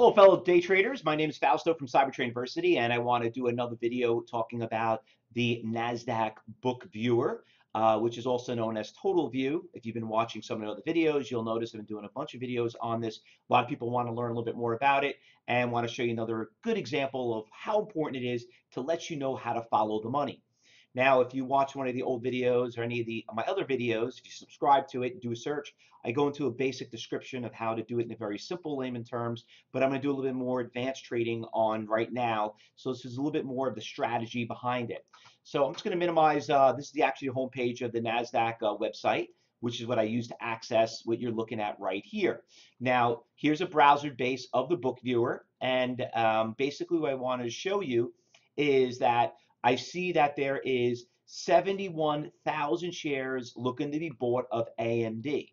Hello, fellow day traders. My name is Fausto from Cyber Trading University, and I want to do another video talking about the NASDAQ Book Viewer, uh, which is also known as Total View. If you've been watching some of the other videos, you'll notice I've been doing a bunch of videos on this. A lot of people want to learn a little bit more about it and want to show you another good example of how important it is to let you know how to follow the money. Now, if you watch one of the old videos or any of the my other videos, if you subscribe to it and do a search, I go into a basic description of how to do it in a very simple layman terms, but I'm going to do a little bit more advanced trading on right now. So this is a little bit more of the strategy behind it. So I'm just going to minimize, uh, this is the actual homepage of the NASDAQ uh, website which is what I use to access what you're looking at right here. Now, here's a browser base of the book viewer, and um, basically what I want to show you is that I see that there is 71,000 shares looking to be bought of AMD.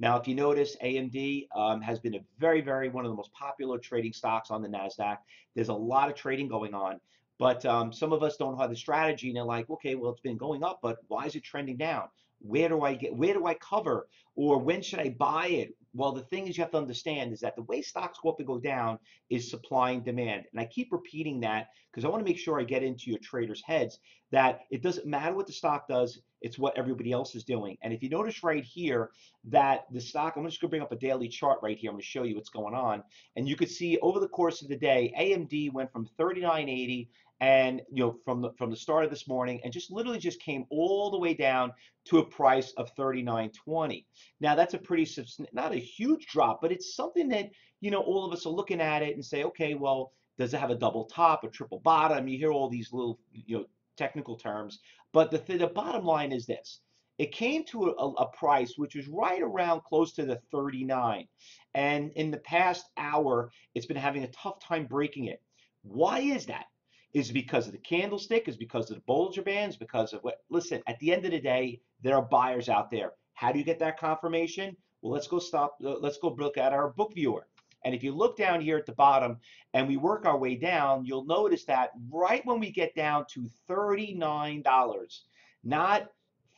Now, if you notice, AMD um, has been a very, very one of the most popular trading stocks on the NASDAQ. There's a lot of trading going on, but um, some of us don't have the strategy and they're like, okay, well, it's been going up, but why is it trending down? Where do I get, where do I cover? Or when should I buy it? Well, the thing is you have to understand is that the way stocks go up and go down is supply and demand. And I keep repeating that because I want to make sure I get into your traders' heads that it doesn't matter what the stock does, it's what everybody else is doing. And if you notice right here that the stock, I'm just going to bring up a daily chart right here. I'm going to show you what's going on. And you could see over the course of the day, AMD went from 39.80 and you know from the from the start of this morning and just literally just came all the way down to a price of 39.20 now that's a pretty not a huge drop but it's something that you know all of us are looking at it and say okay well does it have a double top a triple bottom? You hear all these little you know technical terms but the th the bottom line is this. It came to a, a, price which was right around close to the 39 and in the past hour it's been having a tough time breaking it. Why is that is because of the candlestick, is because of the Bollinger Bands, because of what. Listen, at the end of the day, there are buyers out there. How do you get that confirmation? Well, let's go stop. Uh, let's go look at our book viewer. And if you look down here at the bottom and we work our way down, you'll notice that right when we get down to $39, not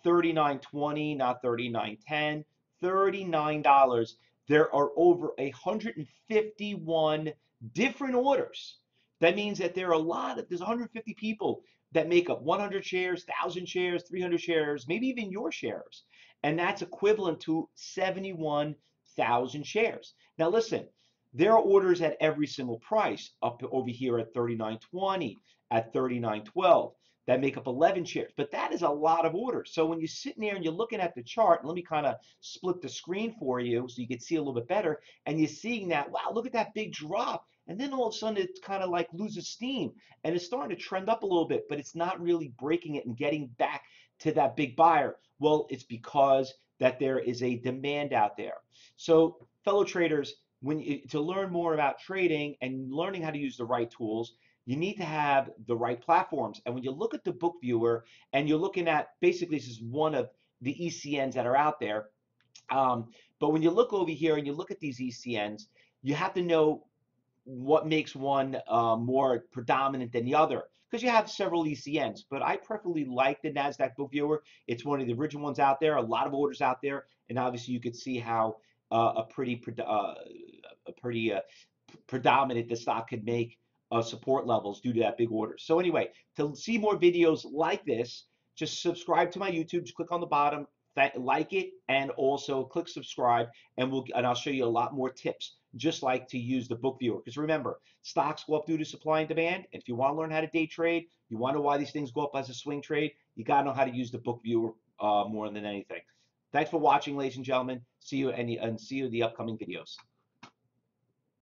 $39.20, not $39.10, $39, there are over 151 different orders that means that there are a lot of, there's 150 people that make up 100 shares, 1,000 shares, 300 shares, maybe even your shares. And that's equivalent to 71,000 shares. Now listen, there are orders at every single price up over here at 39.20, at 39.12 that make up 11 shares. But that is a lot of orders. So when you're sitting there and you're looking at the chart, and let me kind of split the screen for you so you can see a little bit better, and you're seeing that, wow, look at that big drop. And then all of a sudden it kind of like loses steam and it's starting to trend up a little bit, but it's not really breaking it and getting back to that big buyer. Well, it's because that there is a demand out there. So fellow traders, when you, to learn more about trading and learning how to use the right tools, you need to have the right platforms. And when you look at the book viewer and you're looking at basically this is one of the ECNs that are out there. Um, but when you look over here and you look at these ECNs, you have to know what makes one uh, more predominant than the other because you have several ECNs. But I preferably like the NASDAQ book viewer. It's one of the original ones out there, a lot of orders out there. And obviously you could see how uh, a pretty, uh, a pretty uh, predominant the stock could make of support levels due to that big order. So anyway, to see more videos like this, just subscribe to my YouTube. Just click on the bottom, like it, and also click subscribe, and we'll and I'll show you a lot more tips just like to use the book viewer. Because remember, stocks go up due to supply and demand. And if you want to learn how to day trade, you wonder why these things go up as a swing trade, you got to know how to use the book viewer uh, more than anything. Thanks for watching, ladies and gentlemen. See you any and see you in the upcoming videos.